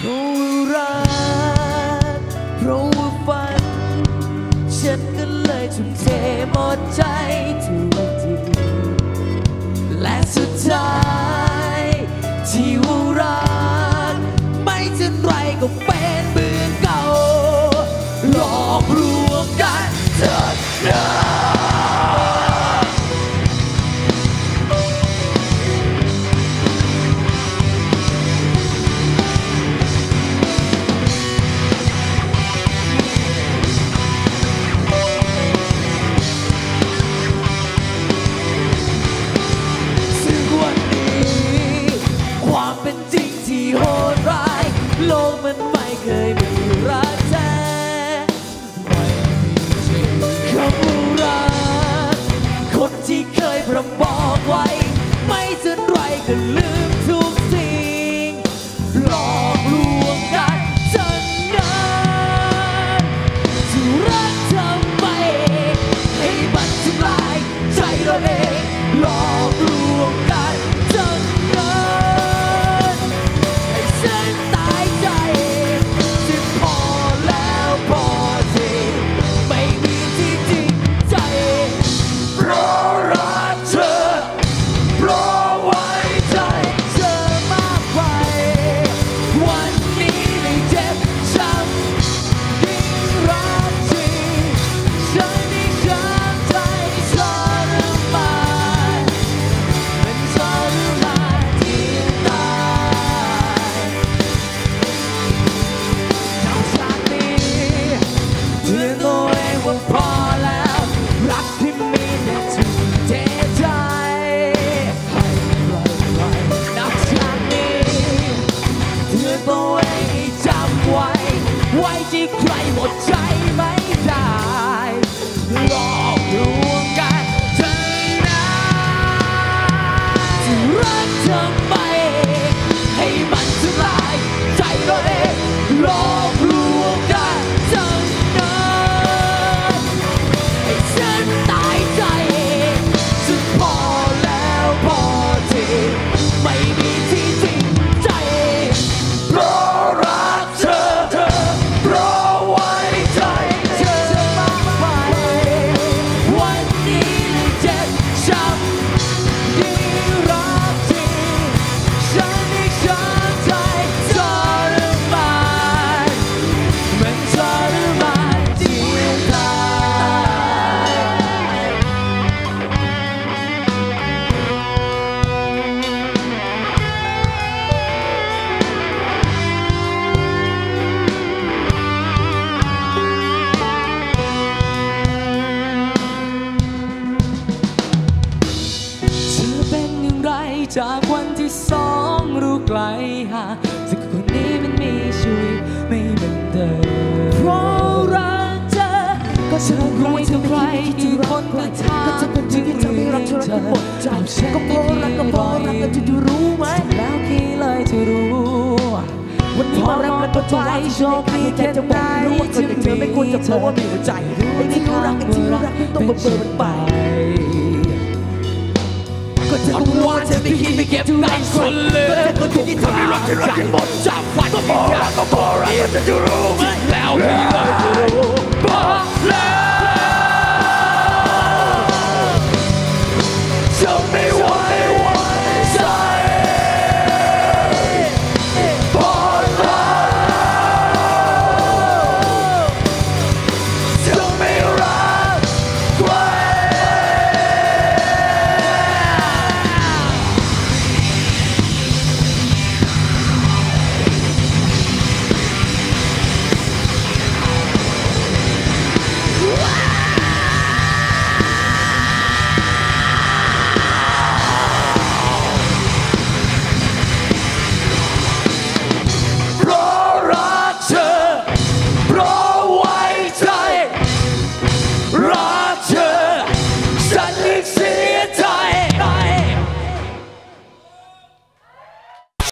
เพราะว่ารักเพราะว่าฝัน ฉันก็เลยทุ่มเทหมดใจทุกทีและสุดท้ายที่ว่ารัก ไม่เช่นไรก็เป็นเหมือนเก่าหลอกลวง งที่โหดร้าย โลกมันไม่เคยมีรักแท้ไม่มีจริงคำว่ารักคนที่เคยพร่ำบอกไว้ ไม่จนไรก็ลืม ใจากวันที่สองรู้ไกลห่างแต่คนนี้มันมีชีวิตไม่เหมือนเดิมเพราะรักเธอก็เธอรู้เท่าไรกี่คนก็ทางก็จะเป็นจริงที่เธอไม่รักเธอรักหมดใจก็เพราะรักก็เพราะรักกันจะรู้ไหมแล้วกี่เลยจะรู้วันนี้มารักแล้วก็จะไว้โชคดีแค่จะบอกรู้ว่าคนอย่างเธอไม่ควรจะบอกว่ามีหัวใจไอ้ที่รักไอ้ที่รักไม่ต้องมาเบิดไป Rock and roll, rock and roll, rock and roll, rock and roll,